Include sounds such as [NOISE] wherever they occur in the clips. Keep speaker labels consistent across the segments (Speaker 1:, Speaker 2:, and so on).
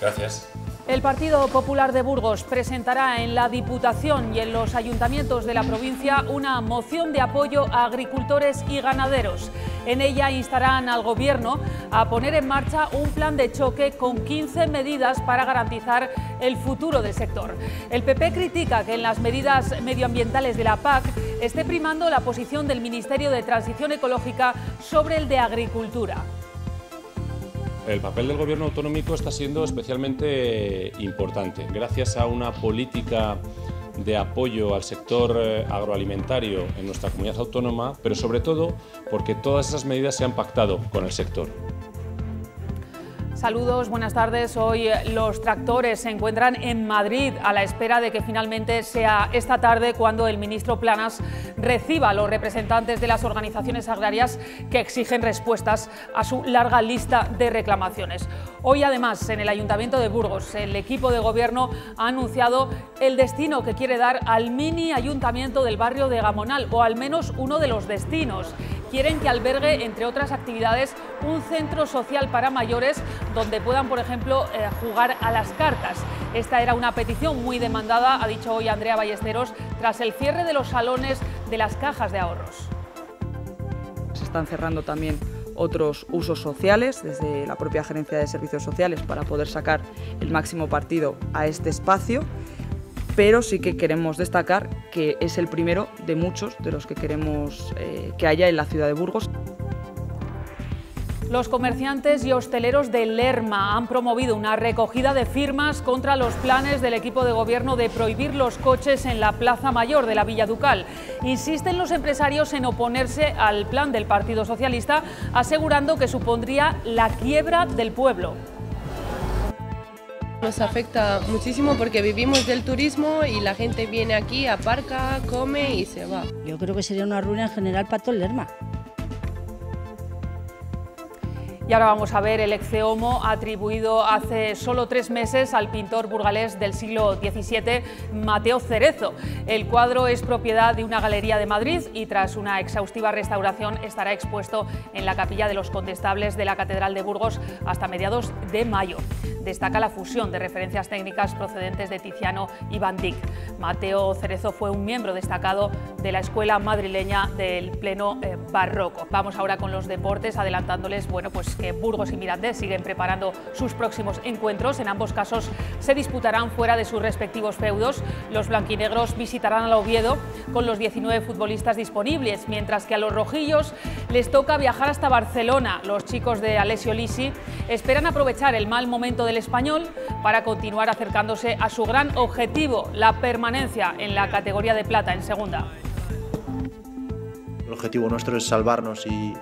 Speaker 1: Gracias.
Speaker 2: El Partido Popular de Burgos presentará en la Diputación y en los ayuntamientos de la provincia una moción de apoyo a agricultores y ganaderos. En ella instarán al Gobierno a poner en marcha un plan de choque con 15 medidas para garantizar el futuro del sector. El PP critica que en las medidas medioambientales de la PAC esté primando la posición del Ministerio de Transición Ecológica sobre el de Agricultura.
Speaker 1: El papel del gobierno autonómico está siendo especialmente importante. Gracias a una política de apoyo al sector eh, agroalimentario en nuestra comunidad autónoma, pero sobre todo porque todas esas medidas se han pactado con el sector.
Speaker 2: Saludos, buenas tardes. Hoy los tractores se encuentran en Madrid a la espera de que finalmente sea esta tarde cuando el ministro Planas reciba a los representantes de las organizaciones agrarias que exigen respuestas a su larga lista de reclamaciones. Hoy además en el Ayuntamiento de Burgos el equipo de gobierno ha anunciado el destino que quiere dar al mini ayuntamiento del barrio de Gamonal o al menos uno de los destinos quieren que albergue, entre otras actividades, un centro social para mayores donde puedan, por ejemplo, eh, jugar a las cartas. Esta era una petición muy demandada, ha dicho hoy Andrea Ballesteros, tras el cierre de los salones de las cajas de ahorros.
Speaker 3: Se están cerrando también otros usos sociales desde la propia Gerencia de Servicios Sociales para poder sacar el máximo partido a este espacio pero sí que queremos destacar que es el primero de muchos de los que queremos eh, que haya en la ciudad de Burgos.
Speaker 2: Los comerciantes y hosteleros de Lerma han promovido una recogida de firmas contra los planes del equipo de gobierno de prohibir los coches en la Plaza Mayor de la Villa Ducal. Insisten los empresarios en oponerse al plan del Partido Socialista, asegurando que supondría la quiebra del pueblo.
Speaker 4: Nos afecta muchísimo porque vivimos del turismo y la gente viene aquí, aparca, come y se va.
Speaker 5: Yo creo que sería una ruina en general para todo.
Speaker 2: Y ahora vamos a ver el Exceomo atribuido hace solo tres meses al pintor burgalés del siglo XVII, Mateo Cerezo. El cuadro es propiedad de una galería de Madrid y tras una exhaustiva restauración estará expuesto en la capilla de los condestables de la Catedral de Burgos hasta mediados de mayo. Destaca la fusión de referencias técnicas procedentes de Tiziano y Van Dyck. Mateo Cerezo fue un miembro destacado de la escuela madrileña del pleno eh, barroco. Vamos ahora con los deportes, adelantándoles, bueno, pues que Burgos y Mirandés siguen preparando sus próximos encuentros. En ambos casos se disputarán fuera de sus respectivos feudos. Los blanquinegros visitarán al Oviedo con los 19 futbolistas disponibles, mientras que a los rojillos les toca viajar hasta Barcelona. Los chicos de Alessio Lisi esperan aprovechar el mal momento del español para continuar acercándose a su gran objetivo, la permanencia en la categoría de plata en segunda.
Speaker 6: El objetivo nuestro es salvarnos y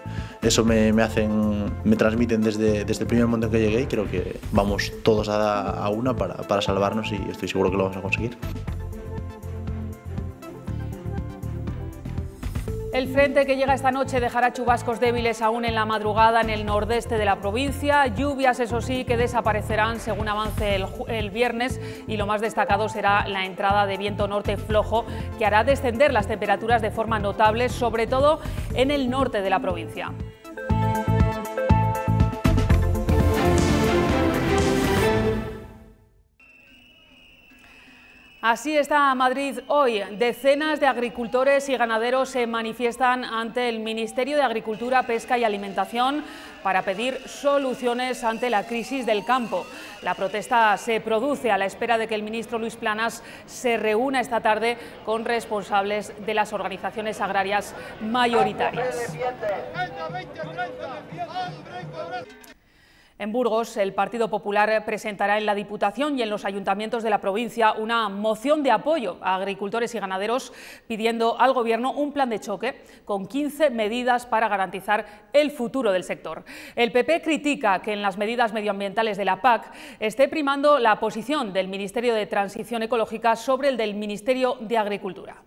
Speaker 6: eso me, hacen, me transmiten desde, desde el primer momento en que llegué y creo que vamos todos a, a una para, para salvarnos y estoy seguro que lo vamos a conseguir.
Speaker 2: El frente que llega esta noche dejará chubascos débiles aún en la madrugada en el nordeste de la provincia, lluvias eso sí que desaparecerán según avance el, viernes y lo más destacado será la entrada de viento norte flojo que hará descender las temperaturas de forma notable, sobre todo en el norte de la provincia. Así está Madrid hoy. Decenas de agricultores y ganaderos se manifiestan ante el Ministerio de Agricultura, Pesca y Alimentación para pedir soluciones ante la crisis del campo. La protesta se produce a la espera de que el ministro Luis Planas se reúna esta tarde con responsables de las organizaciones agrarias mayoritarias. En Burgos, el Partido Popular presentará en la Diputación y en los ayuntamientos de la provincia una moción de apoyo a agricultores y ganaderos pidiendo al Gobierno un plan de choque con 15 medidas para garantizar el futuro del sector. El PP critica que en las medidas medioambientales de la PAC esté primando la posición del Ministerio de Transición Ecológica sobre el del Ministerio de Agricultura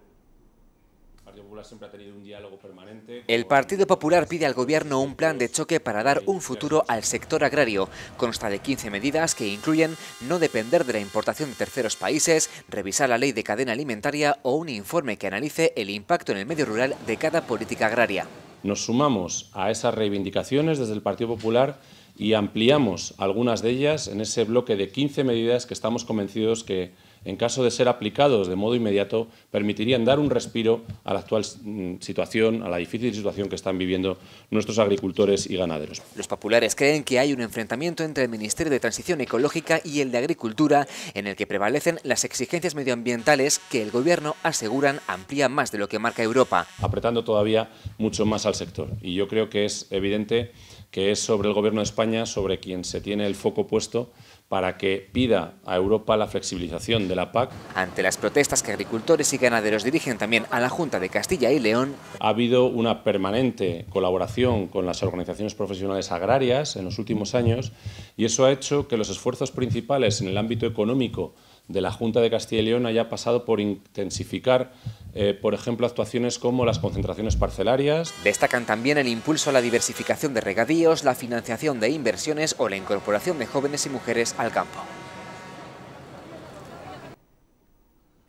Speaker 7: siempre ha tenido un diálogo permanente. El Partido Popular pide al Gobierno un plan de choque para dar un futuro al sector agrario. Consta de 15 medidas que incluyen no depender de la importación de terceros países, revisar la ley de cadena alimentaria o un informe que analice el impacto en el medio rural de cada política agraria.
Speaker 1: Nos sumamos a esas reivindicaciones desde el Partido Popular y ampliamos algunas de ellas en ese bloque de 15 medidas que estamos convencidos que en caso de ser aplicados de modo inmediato, permitirían dar un respiro a la actual mm, situación, a la difícil situación que están viviendo nuestros agricultores y ganaderos.
Speaker 7: Los populares creen que hay un enfrentamiento entre el Ministerio de Transición Ecológica y el de Agricultura, en el que prevalecen las exigencias medioambientales que el Gobierno aseguran amplían más de lo que marca Europa.
Speaker 1: Apretando todavía mucho más al sector. Y yo creo que es evidente que es sobre el Gobierno de España sobre quien se tiene el foco puesto para que pida a Europa la flexibilización de la PAC.
Speaker 7: Ante las protestas que agricultores y ganaderos dirigen también a la Junta de Castilla y León,
Speaker 1: ha habido una permanente colaboración con las organizaciones profesionales agrarias en los últimos años y eso ha hecho que los esfuerzos principales en el ámbito económico de la Junta de Castilla y León haya pasado por intensificar, eh, por ejemplo, actuaciones como las concentraciones parcelarias.
Speaker 7: Destacan también el impulso a la diversificación de regadíos, la financiación de inversiones o la incorporación de jóvenes y mujeres al campo.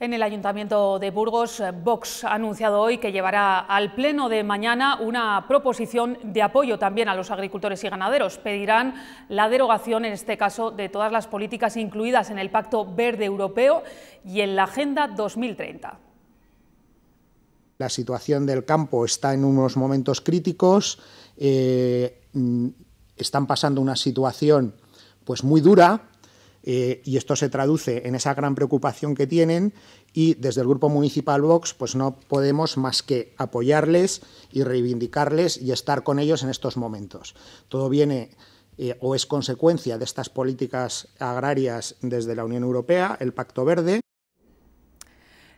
Speaker 2: En el Ayuntamiento de Burgos, eh, Vox ha anunciado hoy que llevará al Pleno de mañana una proposición de apoyo también a los agricultores y ganaderos. Pedirán la derogación, en este caso, de todas las políticas incluidas en el Pacto Verde Europeo y en la Agenda 2030.
Speaker 8: La situación del campo está en unos momentos críticos, eh, mm, están pasando una situación pues muy dura, eh, y esto se traduce en esa gran preocupación que tienen y desde el Grupo Municipal Vox pues no podemos más que apoyarles y reivindicarles y estar con ellos en estos momentos. Todo viene eh, o es consecuencia de estas políticas agrarias desde la Unión Europea, el Pacto Verde,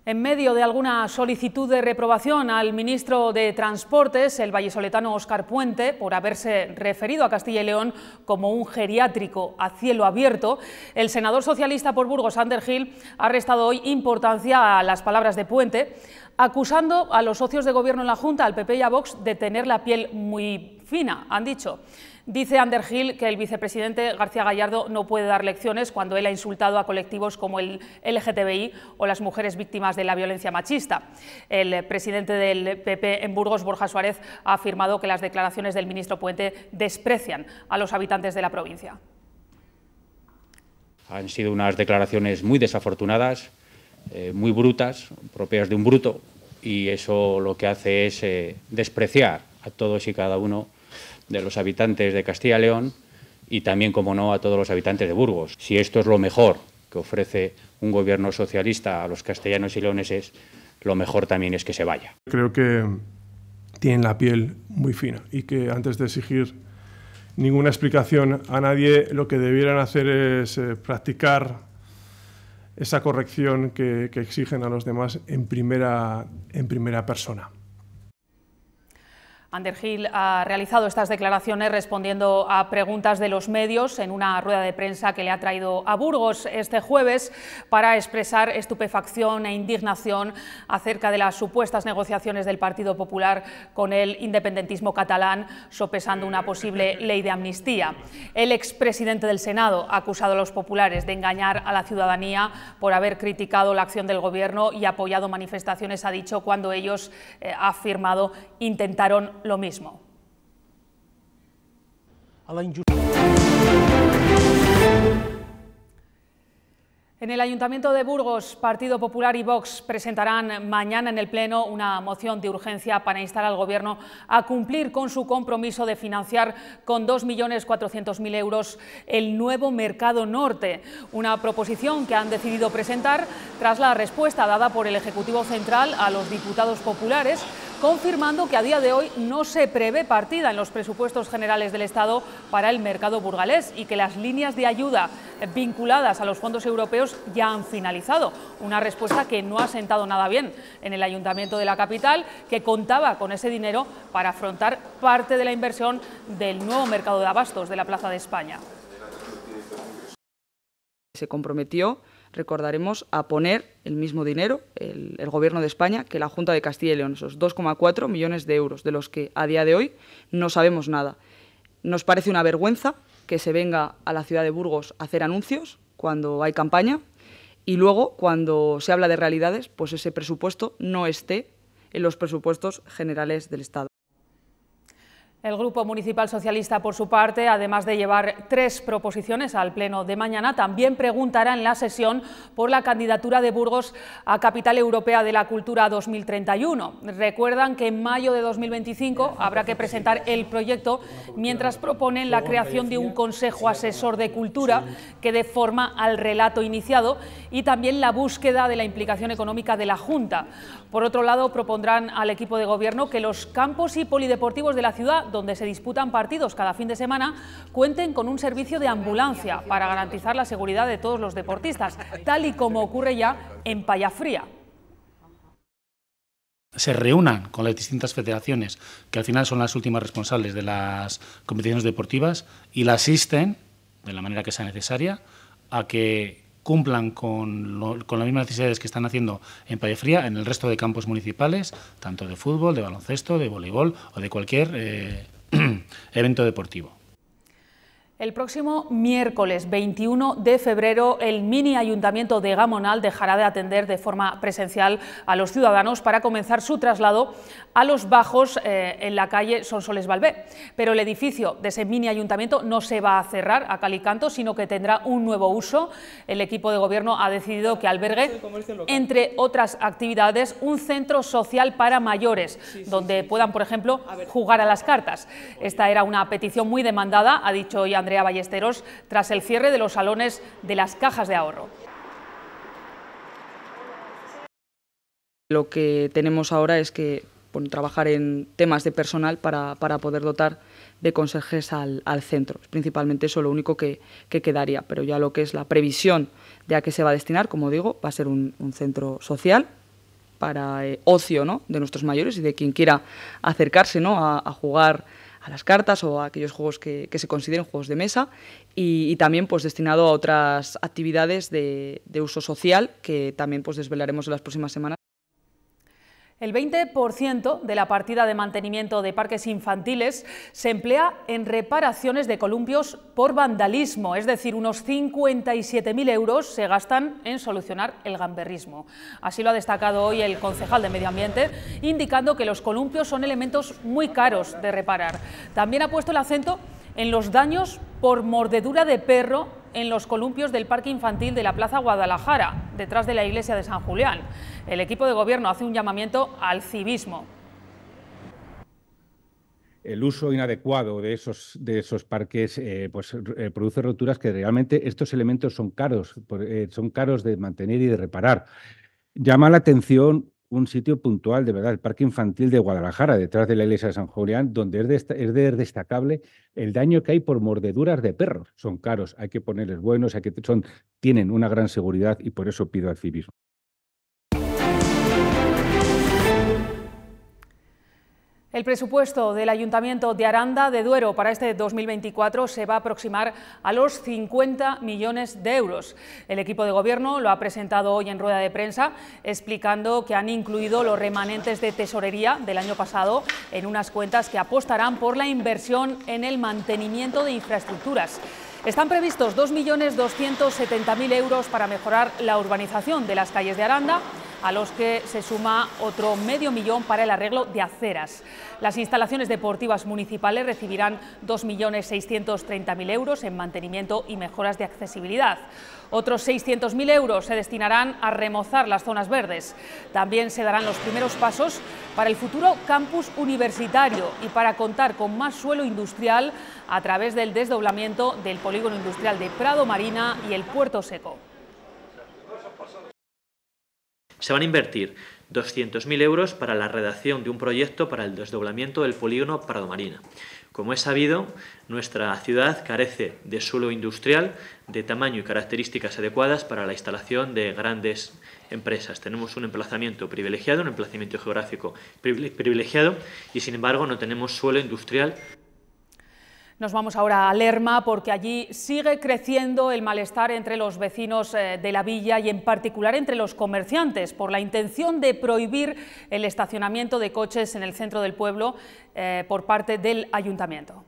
Speaker 2: en medio de alguna solicitud de reprobación al ministro de Transportes, el vallesoletano Óscar Puente, por haberse referido a Castilla y León como un geriátrico a cielo abierto, el senador socialista por Burgos, Ander Gil, ha restado hoy importancia a las palabras de Puente, acusando a los socios de gobierno en la Junta, al PP y a Vox, de tener la piel muy fina, han dicho. Dice Underhill que el vicepresidente García Gallardo no puede dar lecciones cuando él ha insultado a colectivos como el LGTBI o las mujeres víctimas de la violencia machista. El presidente del PP en Burgos, Borja Suárez, ha afirmado que las declaraciones del ministro Puente desprecian a los habitantes de la provincia.
Speaker 9: Han sido unas declaraciones muy desafortunadas, eh, muy brutas, propias de un bruto, y eso lo que hace es eh, despreciar a todos y cada uno de los habitantes de Castilla y León y también, como no, a todos los habitantes de Burgos. Si esto es lo mejor que ofrece un gobierno socialista a los castellanos y leoneses, lo mejor también es que se vaya.
Speaker 10: Creo que tienen la piel muy fina y que antes de exigir ninguna explicación a nadie, lo que debieran hacer es eh, practicar esa corrección que, que, exigen a los demás en primera, en primera persona.
Speaker 2: Underhill ha realizado estas declaraciones respondiendo a preguntas de los medios en una rueda de prensa que le ha traído a Burgos este jueves para expresar estupefacción e indignación acerca de las supuestas negociaciones del Partido Popular con el independentismo catalán, sopesando una posible ley de amnistía. El expresidente del Senado ha acusado a los populares de engañar a la ciudadanía por haber criticado la acción del Gobierno y apoyado manifestaciones, ha dicho, cuando ellos, eh, ha afirmado, intentaron lo mismo. En el Ayuntamiento de Burgos, Partido Popular y Vox presentarán mañana en el Pleno una moción de urgencia para instar al Gobierno a cumplir con su compromiso de financiar con 2.400.000 euros el nuevo Mercado Norte, una proposición que han decidido presentar tras la respuesta dada por el Ejecutivo Central a los diputados populares confirmando que a día de hoy no se prevé partida en los presupuestos generales del Estado para el mercado burgalés y que las líneas de ayuda vinculadas a los fondos europeos ya han finalizado. Una respuesta que no ha sentado nada bien en el Ayuntamiento de la capital, que contaba con ese dinero para afrontar parte de la inversión del nuevo mercado de abastos de la Plaza de España.
Speaker 3: Se comprometió recordaremos, a poner el mismo dinero, el, Gobierno de España, que la Junta de Castilla y León, esos 2,4 millones de euros, de los que a día de hoy no sabemos nada. Nos parece una vergüenza que se venga a la ciudad de Burgos a hacer anuncios cuando hay campaña y luego, cuando se habla de realidades, pues ese presupuesto no esté en los presupuestos generales del Estado.
Speaker 2: El Grupo Municipal Socialista, por su parte, además de llevar tres proposiciones al Pleno de mañana, también preguntará en la sesión por la candidatura de Burgos a Capital Europea de la Cultura 2031. Recuerdan que en mayo de 2025 habrá que presentar el proyecto mientras proponen la creación de un Consejo Asesor de Cultura que dé forma al relato iniciado y también la búsqueda de la implicación económica de la Junta. Por otro lado, propondrán al equipo de gobierno que los campos y polideportivos de la ciudad donde se disputan partidos cada fin de semana, cuenten con un servicio de ambulancia para garantizar la seguridad de todos los deportistas, tal y como ocurre ya en Payafría
Speaker 11: se reúnan con las distintas federaciones, que al final son las últimas responsables de las competiciones deportivas, y la asisten, de la manera que sea necesaria, a que cumplan con, con, las mismas necesidades que están haciendo en Fría en el resto de campos municipales, tanto de fútbol, de baloncesto, de voleibol o de cualquier eh, [CLEARS THROAT] evento deportivo.
Speaker 2: El próximo miércoles 21 de febrero, el mini ayuntamiento de Gamonal dejará de atender de forma presencial a los ciudadanos para comenzar su traslado a los bajos eh, en la calle Sonsoles Valvé. Pero el edificio de ese mini ayuntamiento no se va a cerrar a calicanto, sino que tendrá un nuevo uso. El equipo de gobierno ha decidido que albergue, entre otras actividades, un centro social para mayores, donde puedan, por ejemplo, jugar a las cartas. Esta era una petición muy demandada, ha dicho ya Andrea Ballesteros tras el cierre de los salones de las cajas de ahorro.
Speaker 3: Lo que tenemos ahora es que trabajar en temas de personal para, poder dotar de conserjes al, centro. principalmente eso lo único que, quedaría, pero ya lo que es la previsión de a qué se va a destinar, como digo, va a ser un, centro social para eh, ocio ¿no? de nuestros mayores y de quien quiera acercarse ¿no? a jugar a las cartas o a aquellos juegos que, se consideren juegos de mesa y, también pues destinado a otras actividades de, de, uso social que también pues desvelaremos en las próximas semanas.
Speaker 2: El 20% de la partida de mantenimiento de parques infantiles se emplea en reparaciones de columpios por vandalismo, es decir, unos 57.000 euros se gastan en solucionar el gamberrismo. Así lo ha destacado hoy el concejal de Medio Ambiente, indicando que los columpios son elementos muy caros de reparar. También ha puesto el acento en los daños por mordedura de perro en los columpios del Parque Infantil de la Plaza Guadalajara, detrás de la iglesia de San Julián. El equipo de gobierno hace un llamamiento al civismo.
Speaker 12: el uso inadecuado de esos, de esos parques eh, pues, eh, produce roturas que realmente estos elementos son caros, eh, son caros de mantener y de reparar. Llama la atención un sitio puntual, de verdad, el Parque Infantil de Guadalajara, detrás de la iglesia de San Julián, donde es, es destacable el daño que hay por mordeduras de perros. Son caros, hay que ponerles buenos, hay que, son, tienen una gran seguridad y por eso pido al civismo.
Speaker 2: El presupuesto del Ayuntamiento de Aranda de Duero para este 2024 se va a aproximar a los 50 millones de euros. El equipo de gobierno lo ha presentado hoy en rueda de prensa explicando que han incluido los remanentes de tesorería del año pasado en unas cuentas que apostarán por la inversión en el mantenimiento de infraestructuras. Están previstos 2.270.000 euros para mejorar la urbanización de las calles de Aranda a los que se suma otro medio millón para el arreglo de aceras. Las instalaciones deportivas municipales recibirán 2.630.000 euros en mantenimiento y mejoras de accesibilidad. Otros 600.000 euros se destinarán a remozar las zonas verdes. También se darán los primeros pasos para el futuro campus universitario y para contar con más suelo industrial a través del desdoblamiento del polígono industrial de Prado Marina y el Puerto Seco
Speaker 13: se van a invertir 200.000 euros para la redacción de un proyecto para el desdoblamiento del polígono Prado Marina. Como es sabido, nuestra ciudad carece de suelo industrial de tamaño y características adecuadas para la instalación de grandes empresas. Tenemos un emplazamiento privilegiado, un emplazamiento geográfico privilegiado y sin embargo no tenemos suelo industrial
Speaker 2: nos vamos ahora a Lerma porque allí sigue creciendo el malestar entre los vecinos eh, de la villa y en particular entre los comerciantes por la intención de prohibir el estacionamiento de coches en el centro del pueblo eh, por parte del ayuntamiento.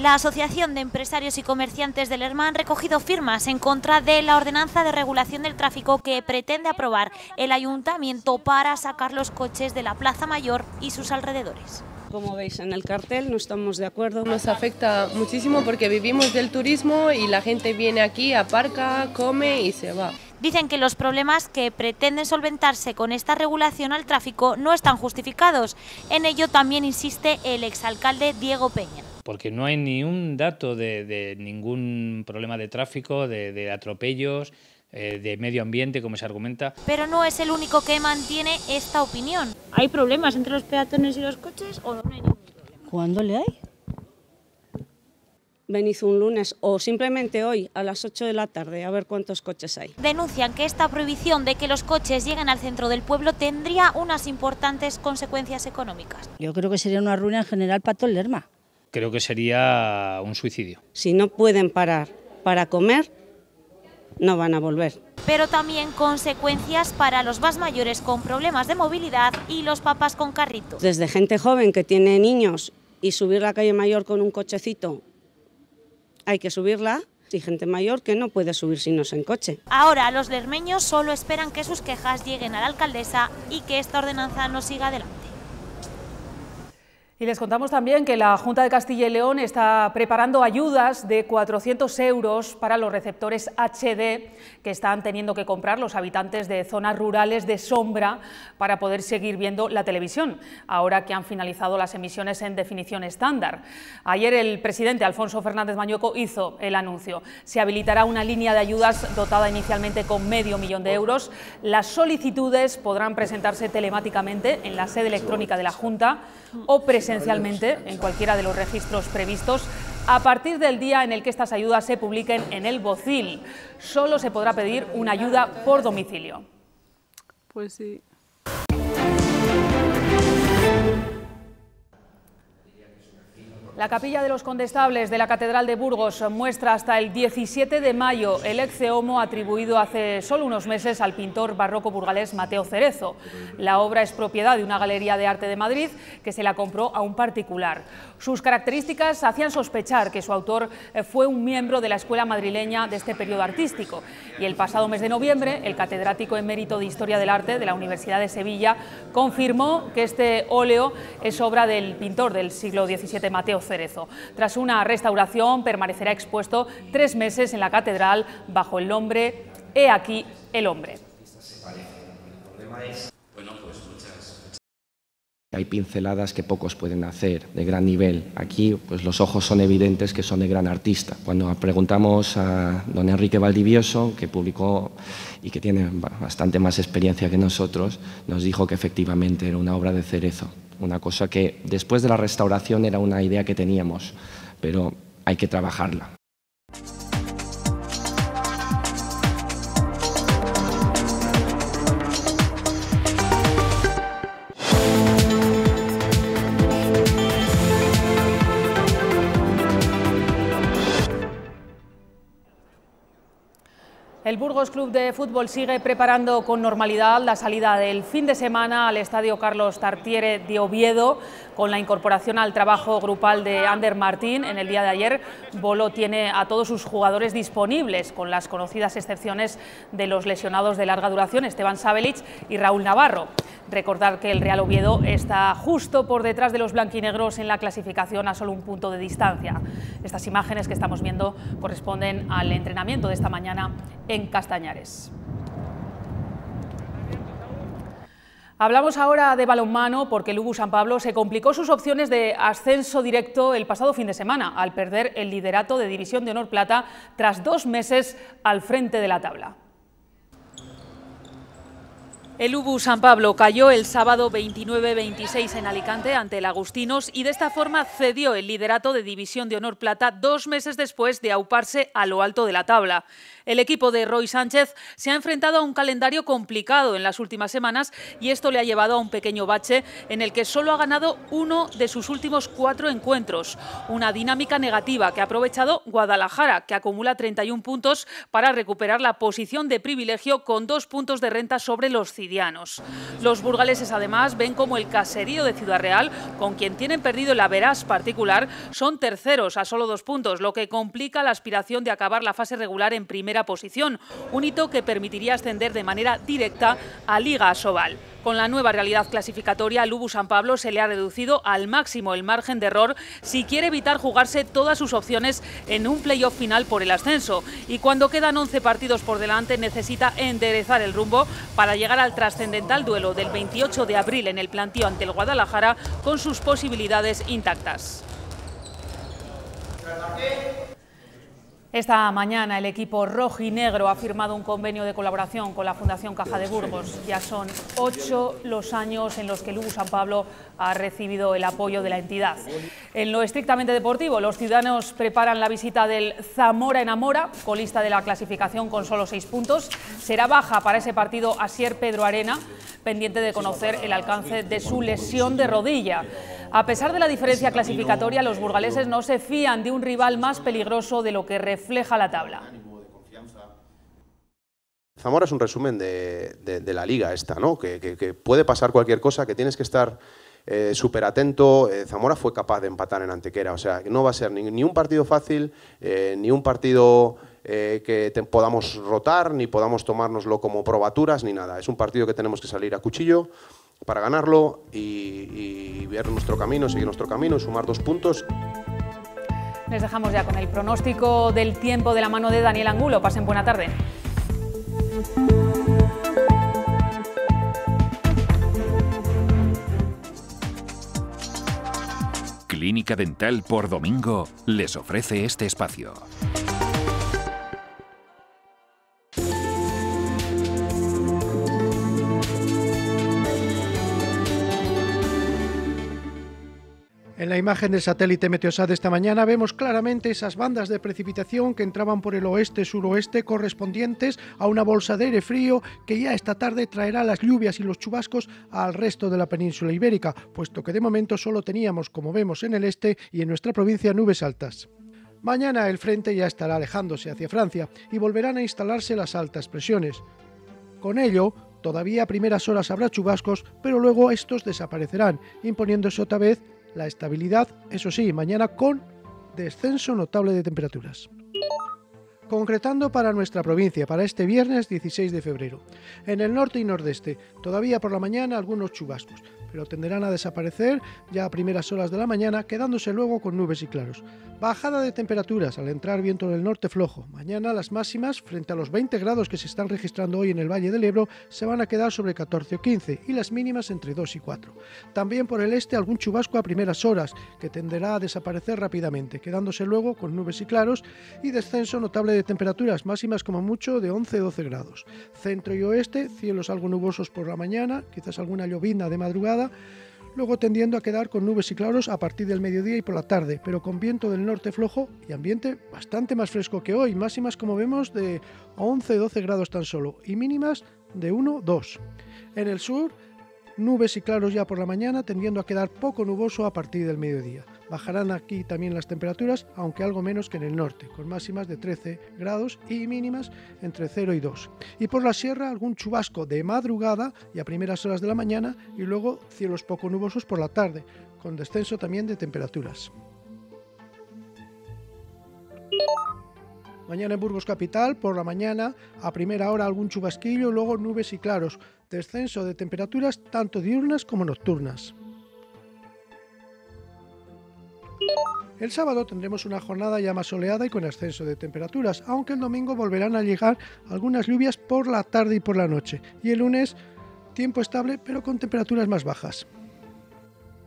Speaker 14: La Asociación de Empresarios y Comerciantes de Lerma han recogido firmas en contra de la ordenanza de regulación del tráfico que pretende aprobar el ayuntamiento para sacar los coches de la Plaza Mayor y sus alrededores.
Speaker 15: Como veis en el cartel, no estamos de acuerdo.
Speaker 4: Nos afecta muchísimo porque vivimos del turismo y la gente viene aquí, aparca, come y se va.
Speaker 14: Dicen que los problemas que pretenden solventarse con esta regulación al tráfico no están justificados. En ello también insiste el exalcalde Diego Peña.
Speaker 16: Porque no hay ni un dato de, ningún problema de tráfico, de, atropellos, eh, de medio ambiente, como se argumenta.
Speaker 14: Pero no es el único que mantiene esta opinión.
Speaker 17: ¿Hay problemas entre los peatones y los coches o no hay ningún problema?
Speaker 5: ¿Cuándo le hay?
Speaker 15: venid un lunes o simplemente hoy a las 8 de la tarde a ver cuántos coches hay.
Speaker 14: Denuncian que esta prohibición de que los coches lleguen al centro del pueblo tendría unas importantes consecuencias económicas.
Speaker 5: Yo creo que sería una ruina en general para todo el Lerma.
Speaker 16: Creo que sería un suicidio.
Speaker 15: Si no pueden parar para comer, no van a volver.
Speaker 14: Pero también consecuencias para los más mayores con problemas de movilidad y los papás con carritos.
Speaker 15: Desde gente joven que tiene niños y subir la calle mayor con un cochecito hay que subirla y gente mayor que no puede subir si no es en coche.
Speaker 14: Ahora los lermeños solo esperan que sus quejas lleguen a la alcaldesa y que esta ordenanza no siga adelante.
Speaker 2: Y les contamos también que la Junta de Castilla y León está preparando ayudas de 400 euros para los receptores HD que están teniendo que comprar los habitantes de zonas rurales de sombra para poder seguir viendo la televisión, ahora que han finalizado las emisiones en definición estándar. Ayer el presidente Alfonso Fernández Mañueco hizo el anuncio. Se habilitará una línea de ayudas dotada inicialmente con medio millón de euros. Las solicitudes podrán presentarse telemáticamente en la sede electrónica de la Junta o presencialmente en cualquiera de los registros previstos a partir del día en el que estas ayudas se publiquen en el BOCIL. Solo se podrá pedir una ayuda por domicilio.
Speaker 3: Pues sí.
Speaker 2: La capilla de los condestables de la Catedral de Burgos muestra hasta el 17 de mayo el Homo atribuido hace solo unos meses al pintor barroco burgalés Mateo Cerezo. La obra es propiedad de una galería de arte de Madrid que se la compró a un particular. Sus características hacían sospechar que su autor fue un miembro de la escuela madrileña de este periodo artístico y el pasado mes de noviembre el catedrático emérito de Historia del Arte de la Universidad de Sevilla confirmó que este óleo es obra del pintor del siglo XVII Mateo Cerezo tras una restauración permanecerá expuesto tres meses en la catedral bajo el nombre He aquí el hombre.
Speaker 18: Hay pinceladas que pocos pueden hacer de gran nivel. Aquí pues los ojos son evidentes que son de gran artista. Cuando preguntamos a don Enrique Valdivioso, que publicó y que tiene bastante más experiencia que nosotros, nos dijo que efectivamente era una obra de Cerezo una cosa que después de la restauración era una idea que teníamos, pero hay que trabajarla.
Speaker 2: El Burgos Club de Fútbol sigue preparando con normalidad la salida del fin de semana al Estadio Carlos Tartiere de Oviedo con la incorporación al trabajo grupal de Ander Martín. En el día de ayer, Bolo tiene a todos sus jugadores disponibles, con las conocidas excepciones de los lesionados de larga duración, Esteban Sabelic y Raúl Navarro. Recordar que el Real Oviedo está justo por detrás de los blanquinegros en la clasificación a solo un punto de distancia. Estas imágenes que estamos viendo corresponden al entrenamiento de esta mañana en Castañares. Hablamos ahora de balonmano porque el Ubu San Pablo se complicó sus opciones de ascenso directo el pasado fin de semana al perder el liderato de División de Honor Plata tras dos meses al frente de la tabla. El Ubu San Pablo cayó el sábado 29-26 en Alicante ante el Agustinos y de esta forma cedió el liderato de División de Honor Plata dos meses después de auparse a lo alto de la tabla. El equipo de Roy Sánchez se ha enfrentado a un calendario complicado en las últimas semanas y esto le ha llevado a un pequeño bache en el que solo ha ganado uno de sus últimos cuatro encuentros. Una dinámica negativa que ha aprovechado Guadalajara, que acumula 31 puntos para recuperar la posición de privilegio con dos puntos de renta sobre los cidianos. Los burgaleses además ven como el caserío de Ciudad Real, con quien tienen perdido la veraz particular, son terceros a solo dos puntos, lo que complica la aspiración de acabar la fase regular en posición, un hito que permitiría ascender de manera directa a Liga Asobal. Con la nueva realidad clasificatoria, al San Pablo se le ha reducido al máximo el margen de error si quiere evitar jugarse todas sus opciones en un playoff final por el ascenso. Y cuando quedan 11 partidos por delante, necesita enderezar el rumbo para llegar al trascendental duelo del 28 de abril en el plantío ante el Guadalajara con sus posibilidades intactas. Esta mañana el equipo rojo y negro ha firmado un convenio de colaboración con la Fundación Caja de Burgos. Ya son ocho los años en los que Lugo San Pablo ha recibido el apoyo de la entidad. En lo estrictamente deportivo, los ciudadanos preparan la visita del Zamora en Amora, colista de la clasificación con solo seis puntos. Será baja para ese partido Asier Pedro Arena, pendiente de conocer el alcance de su lesión de rodilla. A pesar de la diferencia clasificatoria, los burgaleses no se fían de un rival más peligroso de lo que refleja la tabla.
Speaker 19: Zamora es un resumen de, la liga esta, ¿no? Que, puede pasar cualquier cosa, que tienes que estar eh, súper atento. Eh, Zamora fue capaz de empatar en Antequera, o sea, que no va a ser ni, un partido fácil, eh, ni un partido que podamos rotar, ni podamos tomárnoslo como probaturas, ni nada. Es un partido que tenemos que salir a cuchillo para ganarlo y, ver nuestro camino, seguir nuestro camino y sumar dos puntos.
Speaker 2: Les dejamos ya con el pronóstico del tiempo de la mano de Daniel Angulo. Pasen buena tarde.
Speaker 20: Clínica Dental por Domingo les ofrece este espacio.
Speaker 21: En la imagen del satélite Meteosat de esta mañana vemos claramente esas bandas de precipitación que entraban por el oeste-suroeste correspondientes a una bolsa de aire frío que ya esta tarde traerá las lluvias y los chubascos al resto de la península ibérica, puesto que de momento solo teníamos, como vemos en el este y en nuestra provincia, nubes altas. Mañana el frente ya estará alejándose hacia Francia y volverán a instalarse las altas presiones. Con ello, todavía a primeras horas habrá chubascos, pero luego estos desaparecerán, imponiéndose otra vez la estabilidad, eso sí, mañana con descenso notable de temperaturas. Concretando para nuestra provincia, para este viernes 16 de febrero. En el norte y nordeste, todavía por la mañana algunos chubascos, pero tenderán a desaparecer ya a primeras horas de la mañana, quedándose luego con nubes y claros. Bajada de temperaturas al entrar viento del norte flojo. Mañana las máximas, frente a los 20 grados que se están registrando hoy en el Valle del Ebro, se van a quedar sobre 14 o 15 y las mínimas entre 2 y 4. También por el este algún chubasco a primeras horas, que tenderá a desaparecer rápidamente, quedándose luego con nubes y claros y descenso notable de temperaturas máximas como mucho de 11-12 grados. Centro y oeste, cielos algo nubosos por la mañana, quizás alguna llovizna de madrugada luego tendiendo a quedar con nubes y claros a partir del mediodía y por la tarde, pero con viento del norte flojo y ambiente bastante más fresco que hoy, máximas como vemos de 11-12 grados tan solo y mínimas de 1-2. En el sur, nubes y claros ya por la mañana, tendiendo a quedar poco nuboso a partir del mediodía. Bajarán aquí también las temperaturas, aunque algo menos que en el norte, con máximas de 13 grados y mínimas entre 0 y 2. Y por la sierra algún chubasco de madrugada y a primeras horas de la mañana y luego cielos poco nubosos por la tarde, con descenso también de temperaturas. Mañana en Burgos Capital, por la mañana, a primera hora algún chubasquillo, luego nubes y claros. Descenso de temperaturas tanto diurnas como nocturnas. El sábado tendremos una jornada ya más soleada y con ascenso de temperaturas, aunque el domingo volverán a llegar algunas lluvias por la tarde y por la noche. Y el lunes, tiempo estable pero con temperaturas más bajas.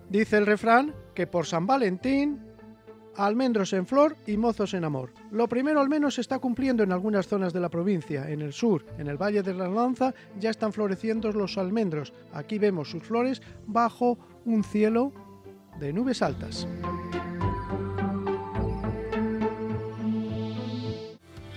Speaker 21: Dice el refrán que por San Valentín, almendros en flor y mozos en amor. Lo primero al menos se está cumpliendo en algunas zonas de la provincia. En el sur, en el Valle de la Lanza, ya están floreciendo los almendros. Aquí vemos sus flores bajo un cielo de nubes altas.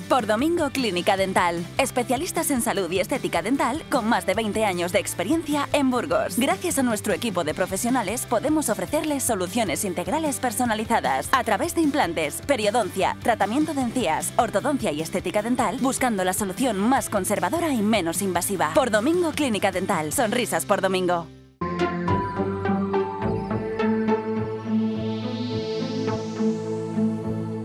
Speaker 22: Por Domingo Clínica Dental. Especialistas en salud y estética dental con más de 20 años de experiencia en Burgos. Gracias a nuestro equipo de profesionales podemos ofrecerles soluciones integrales personalizadas a través de implantes, periodoncia, tratamiento de encías, ortodoncia y estética dental, buscando la solución más conservadora y menos invasiva. Por Domingo Clínica Dental. Sonrisas por Domingo.